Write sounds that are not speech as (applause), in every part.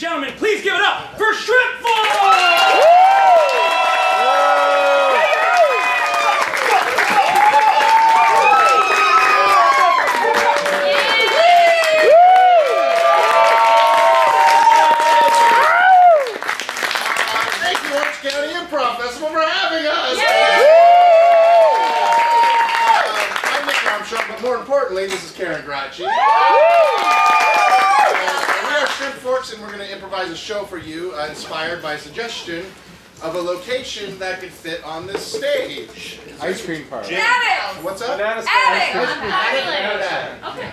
gentlemen, please give it up for Shrimp Forks! Thank you, Orange County Improv Festival, for having us. Uh, I'm Nick Armstrong, but more importantly, this is Karen Gracci. Uh, we are Shrimp Forks, and we're going to improvise a show for you uh, inspired by a suggestion of a location that could fit on this stage. Ice cream parlor. Attic! What's up? Banana Attic! Ice On cream. the island. Okay.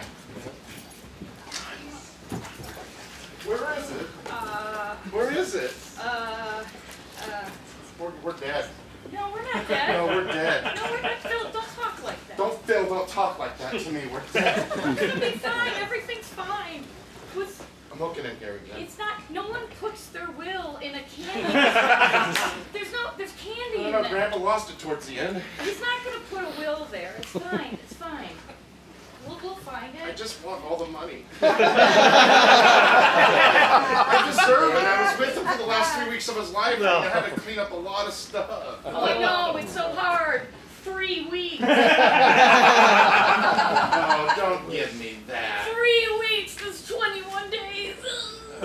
Where is it? Uh, Where is it? uh, uh, We're, we're dead. no, we're not dead. No, we're dead. No, we're not. Phil, don't talk like that. Don't, Phil, don't talk like that to me. We're dead. It's gonna be fine. Everything's fine. What's, I'm looking in Gary Jen. it's not. No one puts their will in a candy. (laughs) there's no. There's candy I in know, there. Grandpa lost it towards the end. He's not gonna put a will there. It's fine. It's fine. We'll, we'll find it. I just want all the money. (laughs) I deserve it. I was with him for the last three weeks of his life, and I had to clean up a lot of stuff. Oh, I know. It's so hard. Three weeks. (laughs) Oh, don't give me that. Three weeks. That's 21 days.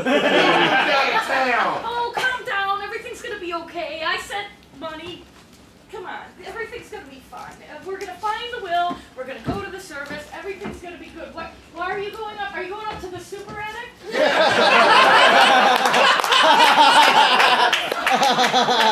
Get out of town. Oh, (laughs) calm down. Everything's gonna be okay. I sent money. Come on. Everything's gonna be fine. Uh, We're gonna find the will. We're gonna go to the service. Everything's gonna be good. What? Why are you going up? Are you going up to the super attic? he (laughs) (laughs)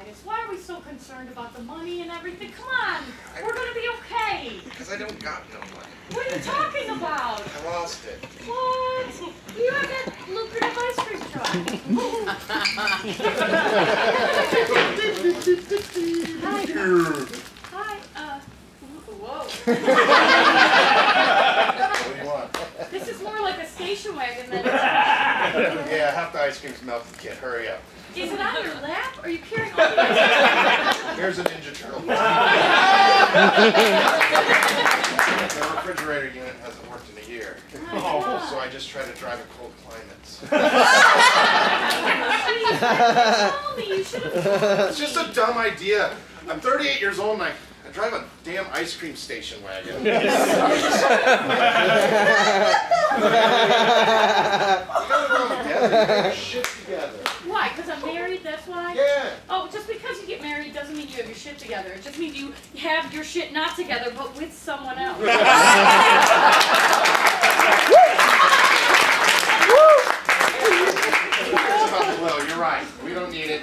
things divide us? Why are we so concerned about the money and everything? Come on, we're gonna be okay. Because I don't got no money. What are you talking about? I lost it. What? You have that lucrative ice cream truck. Hi. Uh. Whoa. What do you want? This is more like a station wagon than. A. Yeah, half the ice cream's melted, kid. Hurry up. Is it on your lap? Or are you carrying all the ice cream? Here's a Ninja Turtle. (laughs) the refrigerator unit hasn't worked in a year. Oh, oh So I just try to drive in cold climates. (laughs) Tell me, you should have. (laughs) It's just a dumb idea. I'm 38 years old and I, I drive a damn ice cream station wagon. You gotta go together. You get your shit together. Why? Because I'm married, that's why? Yeah. Oh, just because you get married doesn't mean you have your shit together. It just means you have your shit not together, but with someone else. It's about the. You're right. We don't need it.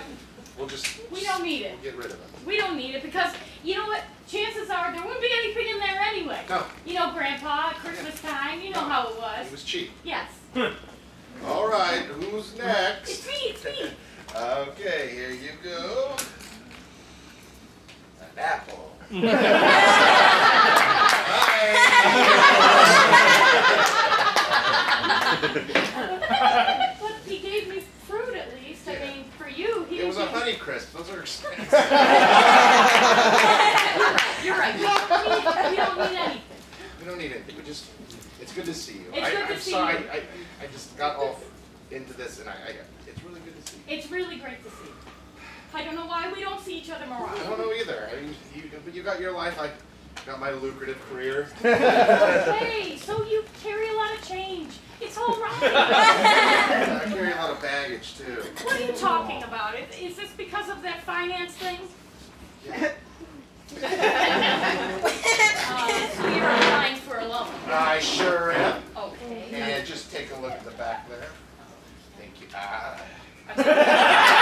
We'll just We don't need it. we'll get rid of it. We don't need it because, you know what? Chances are there wouldn't be anything in there anyway. No, You know, Grandpa, at Christmas time, you know how it was. it was. was cheap. Yes. All right, who's next? It's next? me, it's me. (laughs) Okay, here you go. An apple. (laughs) But he gave me fruit at least. I mean, for you, he It was a didn't honey crisp. Those are (laughs) expensive. You're right. We don't need, we don't need anything. we don't need anything. We just. It's good to see you. It's I, good to I'm see sorry. you. I, I, I just got off into this, and I, I. It's really good to see you. It's really great to see. I don't know why we don't see each other more often. I don't know either. I mean, you got your life. I got my lucrative career. (laughs) Hey, so you carry a lot of change. It's all right. (laughs) I carry a lot of baggage too. What are you talking about? Is is this because of that finance thing? (laughs) Uh, so you're applying for a loan. I sure am. Okay. And just take a look at the back there. Thank you. Ah.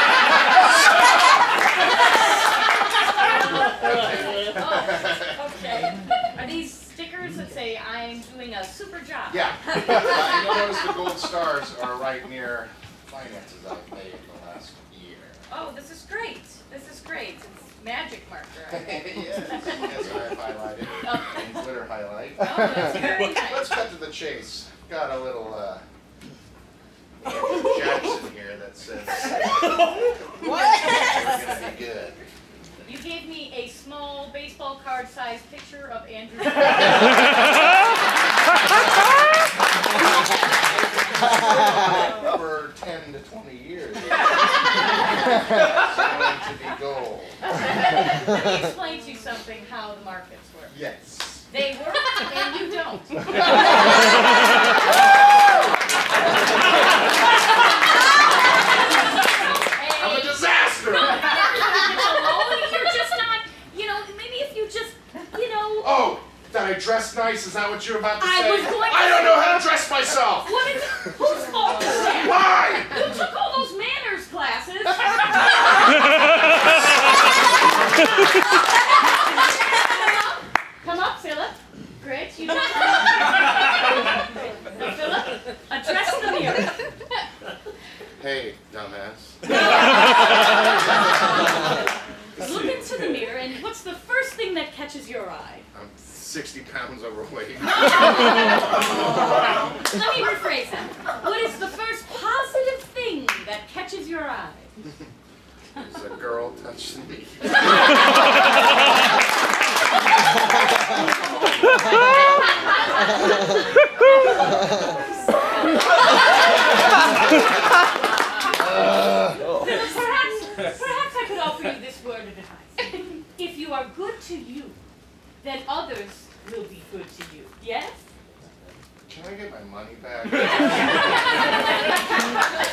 Oh, okay. Are these stickers that say I'm doing a super job? Yeah. (laughs) Uh, you'll notice the gold stars are right near finances I've made in the last year. Oh, this is great. This is great. It's magic marker. I (laughs) think. yes, that's what I've highlighted. (laughs) Oh. And glitter highlight. Oh, that's very Let's cut to the chase. Got a little uh, Andrew Jackson here that says we're gonna be good. You gave me a small baseball card sized picture of Andrew. (laughs) For 10 to 20 years. It's (laughs) going to be gold. Let me explain to you something how the markets work. Yes. They work and you don't. (laughs) I'm a And disaster! alone, you're just not, you know, maybe if you just, you know, Oh, that I dress nice? Is that what you're about to I say? was going I don't know how to dress myself! what is, whose fault is that? Why? You took all those manners classes. (laughs) Come up, Philip. Great, you know. Now, Philip, address the mirror. Hey, dumbass. Look into the mirror, and what's the first thing that catches your eye? I'm 60 pounds overweight. Let me rephrase that. What is the first positive thing that catches your eye? There's a girl touching me. Perhaps, perhaps I could offer you this word of advice. If you are good to you, then others will be good to you. Yes? Can I get my money back? (laughs) (laughs) That's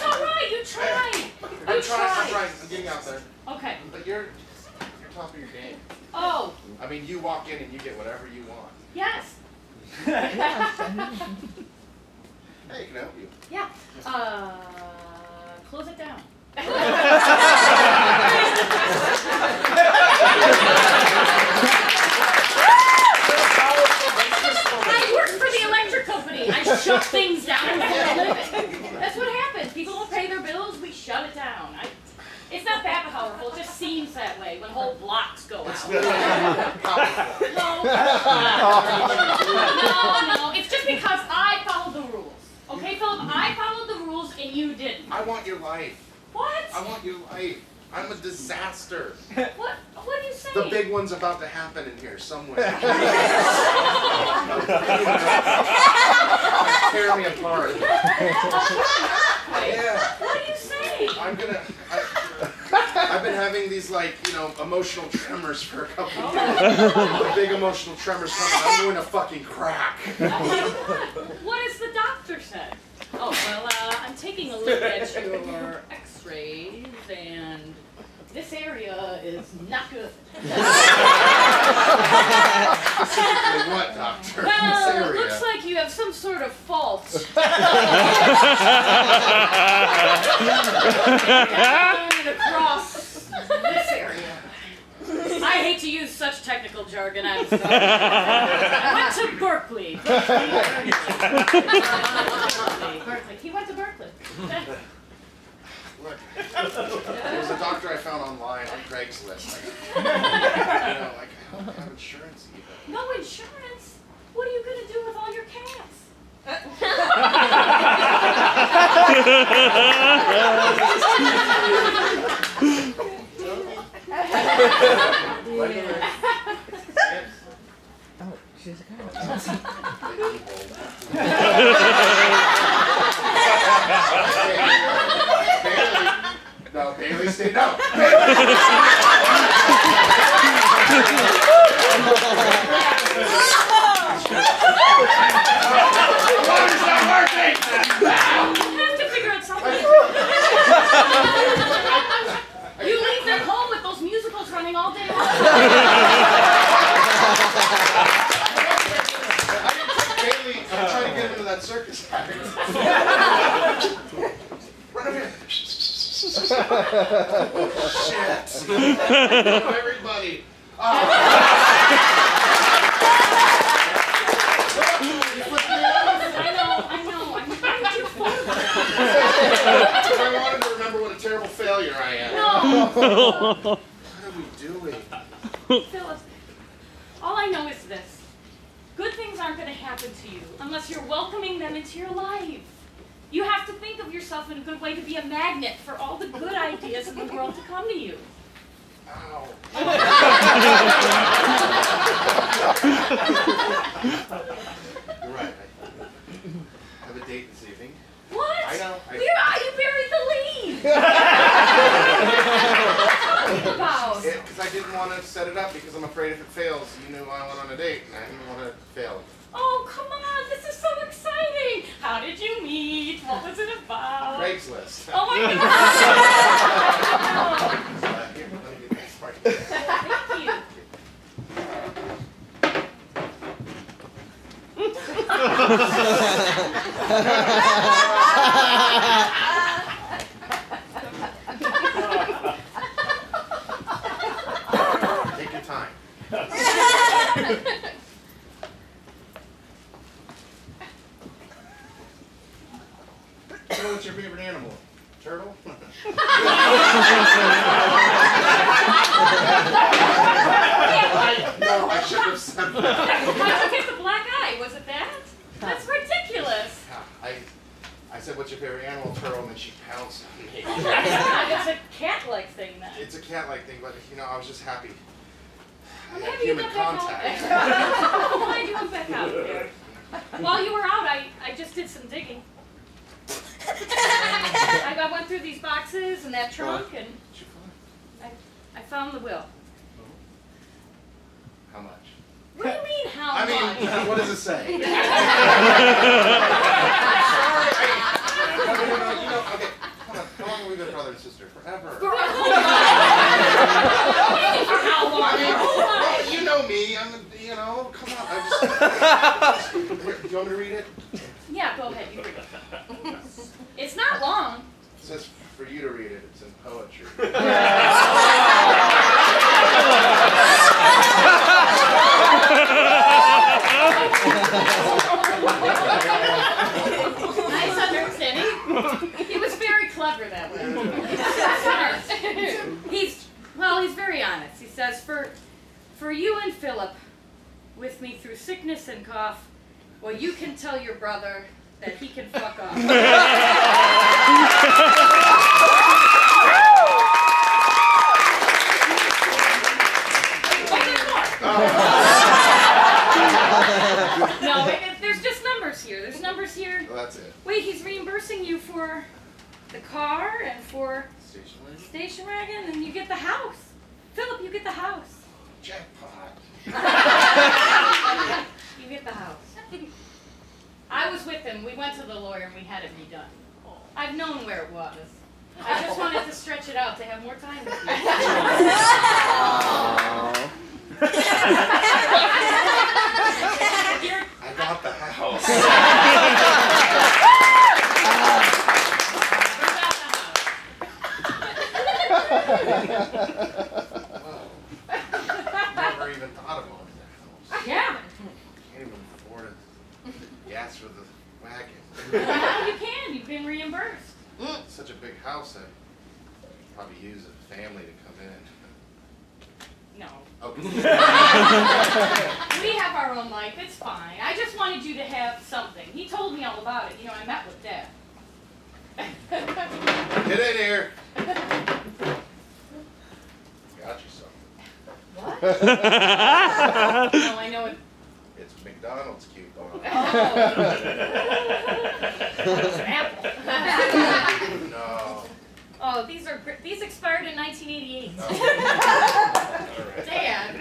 all right. You tried. I'm You trying, I'm trying, I'm getting out there. Okay. But you're, you're top of your game. Oh, I mean, you walk in and you get whatever you want. yes. (laughs) Hey, can I help you? Yeah. Uh, close it down. I work for the electric. I shut things down for a living. That's what happens. People don't pay their bills, we shut it down. I, it's not that powerful, it just seems that way when whole blocks go out. No, no, no, it's just because I followed the rules. Okay, Philip, I followed the rules and you didn't. I want your life. What? I want your life. I'm a disaster. (laughs) What? What are you saying? The big one's about to happen in here somewhere. (laughs) (laughs) Tear me apart. Yeah. What are you saying? I'm gonna. I, I've been having these like you know emotional tremors for a couple of years. The big emotional tremors coming. I'm going to fucking crack. Oh. What has the doctor said? Oh, well, uh, I'm taking a look at your x-rays and this area is not good. (laughs) What, doctor? Well, it looks like you have some sort of fault. Across this area. I hate to use such technical jargon, I'm sorry. I went to Berkeley. Berkeley, Berkeley. (laughs) Berkeley. He went to Berkeley. Look, (laughs) there was a doctor I found online on Craigslist. Like, (laughs) you know, like I don't have insurance even. No insurance? What are you going to do with all your cats? Oh, she's a girl. No, Bailey State. No. Bailey. (laughs) ideas in the world to come to you. Ow. You're right. I have a date this evening. What? I know, I- Where are uh, you buried the lead? (laughs) about? Because I didn't want to set it up because I'm afraid if it fails, you knew I went on a date and I didn't want to fail. Oh, come on, this is so. How did you meet? What was it about? Craigslist. Oh my god. Here, let me get this (laughs) part. Thank you. Take your time. (laughs) So what's your favorite animal? Turtle? I, (laughs) no, I shouldn't have said that. How'd you get the black eye? Was it that? That's ridiculous. I, I said, what's your favorite animal? Turtle, and then she pounced on me. Oh, it's a cat-like thing then. It's a cat-like thing, but you know, I was just happy. I I'm had happy you human got back out contact. there. (laughs) Why are you went back out there? While you were out, I, I just did some digging. I, I went through these boxes and that trunk and Did you find- I, I found the will. How much? What do you mean, how I much? mean, (laughs) what does it say? (laughs) Sorry, I, no, no, no, you know, okay, come on, how long have we been brother and sister? Forever. For how long? I mean, Hold well, you know me, I'm, you know, come on, I just. (laughs) Do you want me to read it? Yeah, go ahead, you read it. It's not long. It says for you to read it, it's in poetry. Nice understanding. He was very clever that way. Smart. he's well, he's very honest. He says, for for you and Philip, with me through sickness and cough, well you can tell your brother that he can fuck off. Wait, there's more. No, it, it- there's just numbers here. There's numbers here. Well, that's it. Wait, he's reimbursing you for the car and for Station wagon? station wagon, and you get the house. Philip, you get the house. Jackpot. (laughs) You get the house. (laughs) I was with him. We went to the lawyer and we had it redone. Oh. I've known where it was. I just oh. wanted to stretch it out to have more time with you. (laughs) I got the house. Wow. Never even thought of owning house. yeah. Can't even afford it. Gas for the wagon. Yeah, you can. You've been reimbursed. It's such a big house, I probably use a family to come in. No. Okay. Oh. (laughs) We have our own life. It's fine. I just wanted you to have something. He told me all about it. You know, I met with Dad. Get in here. Got you something. What? (laughs) no, I know it. It's McDonald's coupon. Oh. (laughs) It's an apple. (laughs) No. Oh, these are these expired in 1988. Oh. All right. Dad,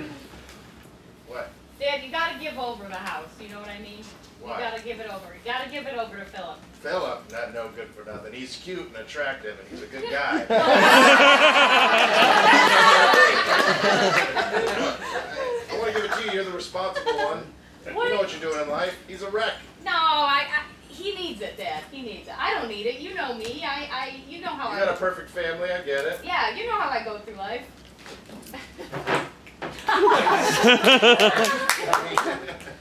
What? Dad, you got to give over the house. You know what I mean? Why? You gotta give it over. You gotta give it over to Philip. Philip, not no good for nothing. He's cute and attractive, and he's a good guy. (laughs) I want to give it to you. You're the responsible one. You know what you're doing in life. He's a wreck. No, I, I he needs it, Dad. He needs it. I don't need it. You know me. I, I you know how You I got a perfect family. I get it. Yeah, you know how I go through life. (laughs) (laughs)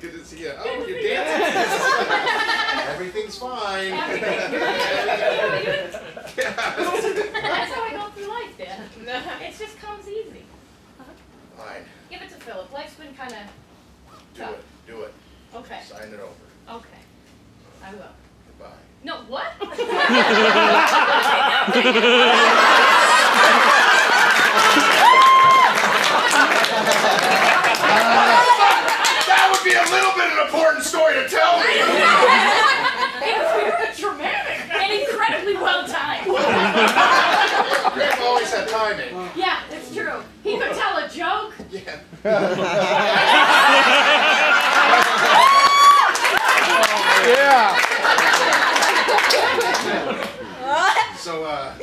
hey. Good to see oh, you. Oh, to you're see you. dancing. (laughs) Everything's fine. Everything's good. (laughs) That's how I go through life, Dad. It just comes easy. Fine. Give it to Philip. Life's been kind of Do it. Do it. okay. Sign it over. Okay. I will. Goodbye. No, what? (laughs) That would be a little bit of an important story to tell me. it was very dramatic and incredibly well timed. Grandpa always had timing. Yeah, it's true. He could tell a joke. Yeah. Yeah. So, uh,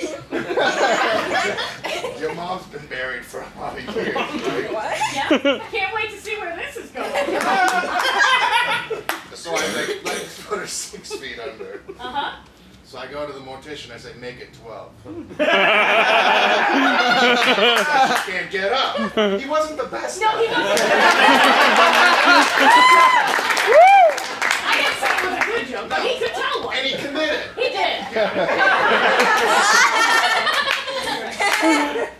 your mom's been buried for a lot of years, right? Yeah. Can't wait to see where this is going. So I like, like put her six feet under. Uh huh. So I go to the mortician, I say, make it 12. (laughs) she can't get up. He wasn't the best. No, he wasn't. (laughs) I didn't say it was a good joke, but he could tell one. And he committed. He did.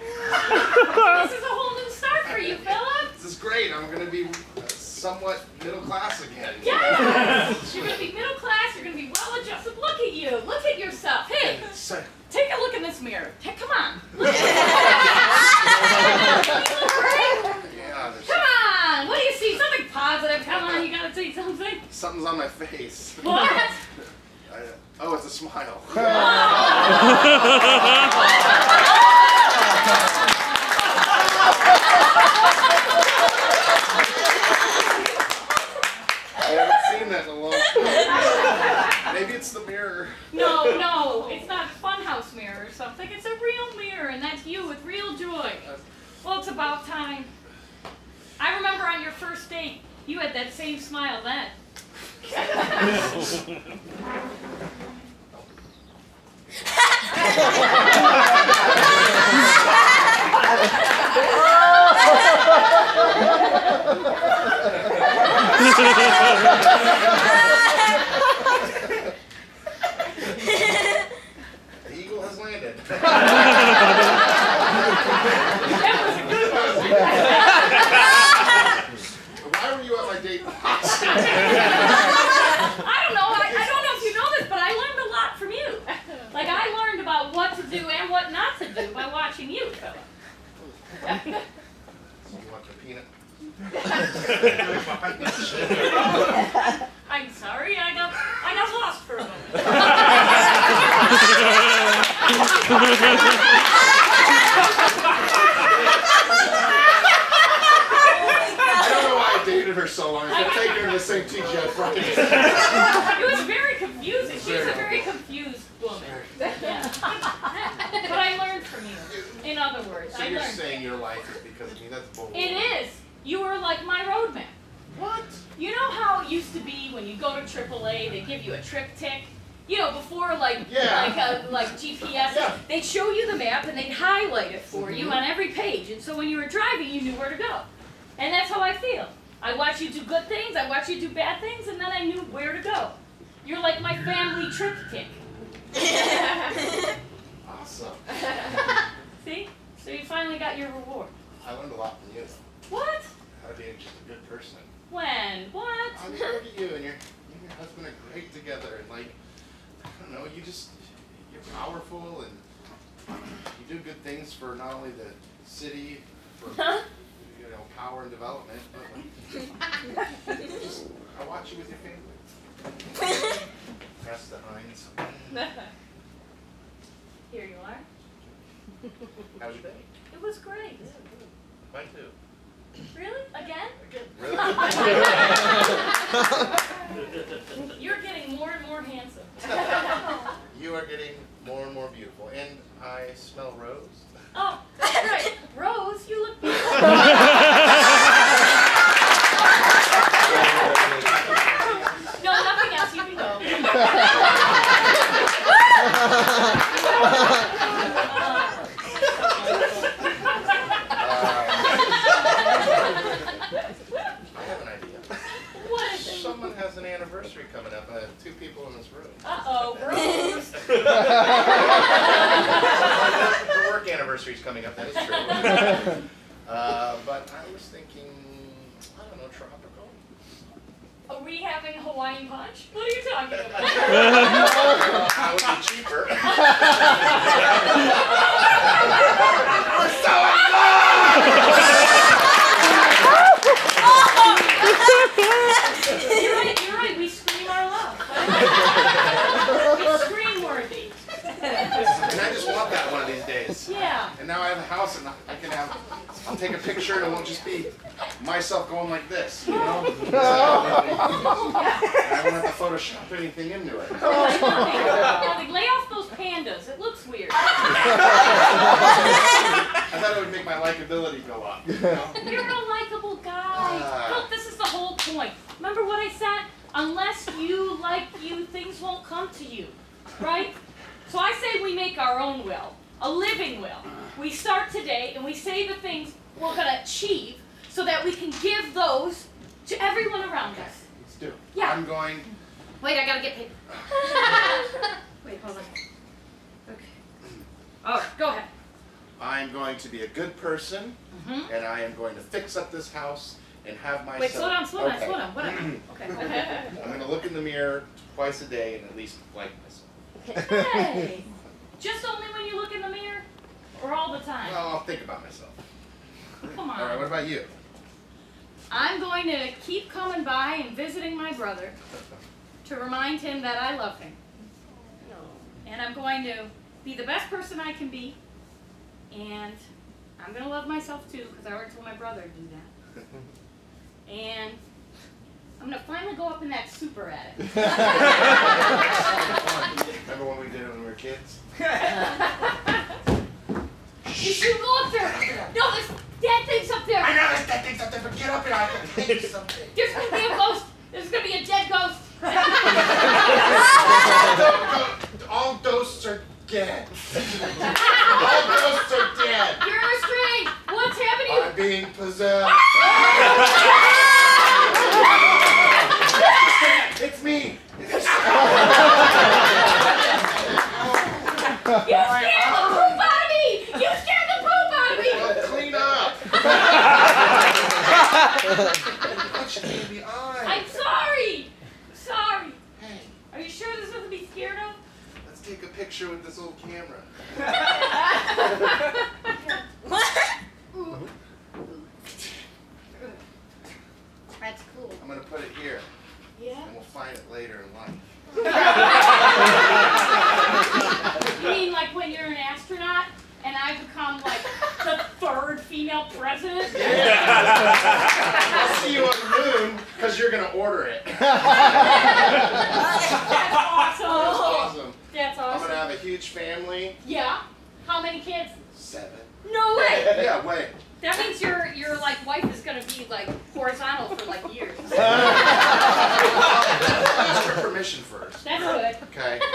this is a whole new start for you, Philip. This is great. I'm going to be uh, somewhat middle class again. Yes. You're gonna be middle class. You're gonna be well adjusted. Look at you. Look at yourself. Hey, So- take a look in this mirror. Hey, come on. yeah, there's, Come on. What do you see? Something positive. Come on. You gotta say something. something's on my face. What? I, oh, it's a smile. I haven't seen that in a long time. Maybe it's the mirror. No, no. It's not a funhouse mirror or something. It's a real mirror, and that's you with real joy. Well, it's about time. I remember on your first date, you had that same smile then. (laughs) (laughs) The eagle has landed. That was a good one. Why were you at my date? (laughs) I don't know. I, I don't know if you know this, but I learned a lot from you. Like I learned about what to do and what not to do by watching you, Philip. You want the peanut? (laughs) I'm sorry, I got I got lost for a moment. (laughs) I know I dated her so long. I could take her to the same TGI Fridays. It was very confusing. She's a very confused woman. Yeah. But I learned from you. In other words, So I you're learned. saying your life is because of me? That's bull. It is. You were like my roadmap. What? You know how it used to be when you go to AAA, they give you a trip tick. You know, before like Yeah. like uh, like GPS, Yeah. they'd show you the map and they'd highlight it for you on every page, and so when you were driving, you knew where to go. And that's how I feel. I watch you do good things, I watch you do bad things, and then I knew where to go. You're like my family trip tick. (laughs) Awesome. (laughs) See? So you finally got your reward. I learned a lot from you. What? How to be just a good person. When? What? I mean, look at you and your, you and your husband are great together, and like, don't know, you just, you're powerful and you do good things for not only the city, for you know, power and development, but like, (laughs) just, I watch you with your family. Pass the Heinz. Here you are. How's your day? It was great. Mine too. Really? Again? Really? (laughs) You're getting more and more handsome. You are getting more and more beautiful, and I smell rose. Oh, that's right. Rose, you look beautiful. No, nothing else. You can go. I have an idea. What is it? Someone has an anniversary coming up. I have two people in this room. Uh-oh, Rose. Her work anniversary is coming up. That is true. Uh, but I was thinking, I don't know, tropical. Are we having Hawaiian punch? What are you talking about? That would be cheaper. We're so You're right, you're right. We scream our love. It's scream worthy. And I just want that one of these days. Yeah. And now I have a house and I can have, I'll take a picture and it won't just be myself going like this, you know? (laughs) I won't have to Photoshop anything into it. (laughs) Nothing. Lay off those pandas. It looks weird. (laughs) I thought it would make my likability go up, you know? You're a likable guy. Ah. Look, this is the whole point. Remember what I said? Unless you like you, things won't come to you. Right? So I say we make our own will, a living will. We start today and we say the things we're going to achieve so that we can give those to everyone around us. Let's do it. Yeah. I'm going, Wait, I gotta get paper. (laughs) Wait, hold on. Okay. All right, go ahead. I'm going to be a good person Mhm. and I am going to fix up this house and have myself. Wait, slow down, slow down, Okay. slow down. Whatever. (clears throat) Okay. I'm gonna look in the mirror twice a day and at least like myself. Hey, (laughs) just only when you look in the mirror, or all the time? Well, I'll think about myself. Come All right, what about you? I'm going to keep coming by and visiting my brother (laughs) to remind him that I love him. And I'm going to be the best person I can be. And I'm going to love myself too, because I already told my brother to do that. (laughs) And I'm going to finally go up in that super attic. (laughs) Remember when we did it when we were kids? You should go up there. No, there's dead things up there. I know there's that thing's up there, but get up here. I can think something. There's gonna be a ghost. There's gonna be a dead ghost. (laughs) All ghosts are dead. All ghosts are dead. You're restrained. What's happening? I'm being possessed. it's me. It's You scared the poop out of me. You scared the poop out of me. Well, clean up. Punch it in the eye. I'm sorry. Sorry. Hey, Are you sure there's nothing to be scared of? let's take a picture with this old camera. That's cool. I'm gonna put it here, Yeah. and we'll find it later in life. You mean like when you're an astronaut and I become like the third female president? Yeah. I'll see you on the moon because you're gonna order it. (laughs) That's awesome. awesome. That's I'm gonna awesome. have a huge family. Yeah. How many kids? Seven. No way. (laughs) Yeah, wait. That means your your like wife is gonna be like horizontal for like years. (laughs) Ask her permission first. That's good. Okay. (laughs)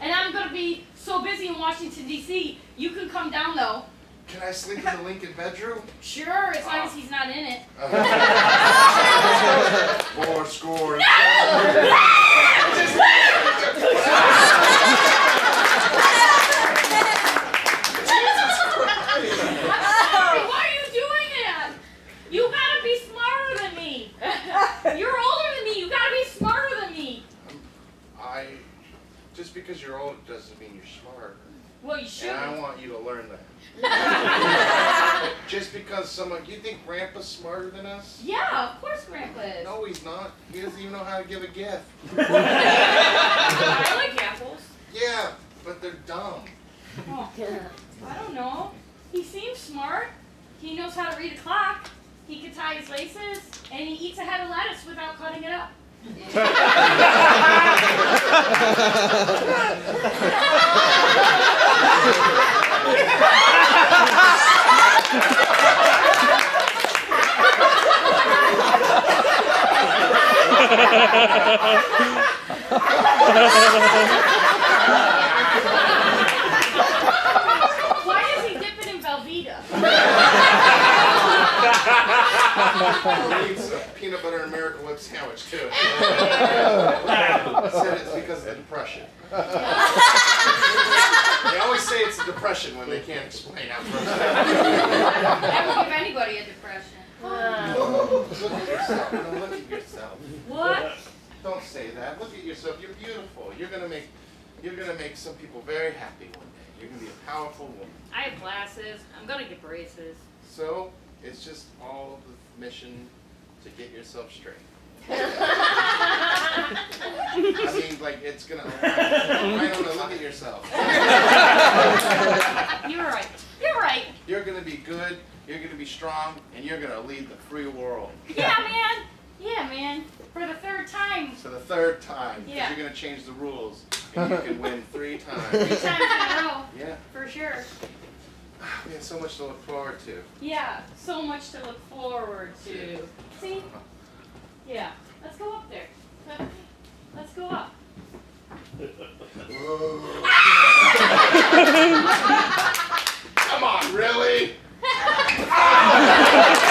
And I'm gonna be so busy in Washington D.C. You can come down though. Can I sleep in the Lincoln bedroom? Sure, as long as ah. he's not in it. Four scores. Why are you doing that? You gotta be smarter than me. You're older than me. You gotta be smarter than me. I just because you're old doesn't mean you're smart. Well, you should. And I want you to learn that. just because someone you think Grandpa's smarter than us? Yeah, of course, Grandpa is. No, he's not. He doesn't even know how to give a gift. (laughs) I like apples. Yeah, but they're dumb. Oh, I don't know. He seems smart. He knows how to read a clock. He can tie his laces, and he eats a head of lettuce without cutting it up. (laughs) (laughs) Why is he dipping in Velveeta? He eats a peanut butter and American Whip sandwich too. (laughs) Said it's because of the depression. They always say it's a depression when they can't explain how first. That would give anybody a depression. Uh. Look at yourself. No, look at yourself. What? Don't say that. Look at yourself. You're beautiful. You're gonna make you're gonna make some people very happy one day. You're gonna be a powerful woman. I have glasses. I'm gonna get braces. So it's just all the mission to get yourself straight. (laughs) I mean, like it's gonna. I don't know. Look at yourself. (laughs) You're right. You're right. You're gonna be good. You're gonna be strong, and you're gonna lead the free world Yeah, man. Yeah, man. For the third time. For the third time. Yeah. You're going to change the rules. And you can win three (laughs) times. three times in a row. Yeah. For sure. Ah, we have so much to look forward to. Yeah, so much to look forward to. See? Yeah. Let's go up there. Let's go up. (laughs) Come on, really? (laughs)